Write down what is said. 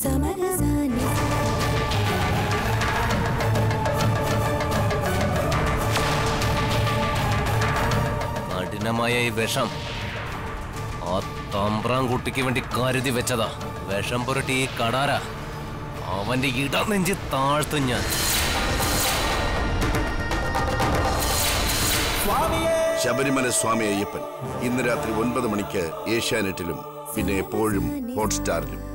സമരസാനി. കഠിനമായ ഈ വിഷം. ആ തമ്പ്രാൻ കുട്ടിക്ക് വേണ്ടി കരുതി വെച്ചതാ. വിഷം പുരട്ടി ഈ കടാര. അവന്റെ ഇടനെഞ്ചി താഴ്ത്തും ഞാൻ. ശബരിമല സ്വാമി അയ്യപ്പൻ ഇന്ന് രാത്രി ഒൻപത് മണിക്ക് ഏഷ്യാനെറ്റിലും പിന്നെ എപ്പോഴും ഹോട്ട്സ്റ്റാറിലും.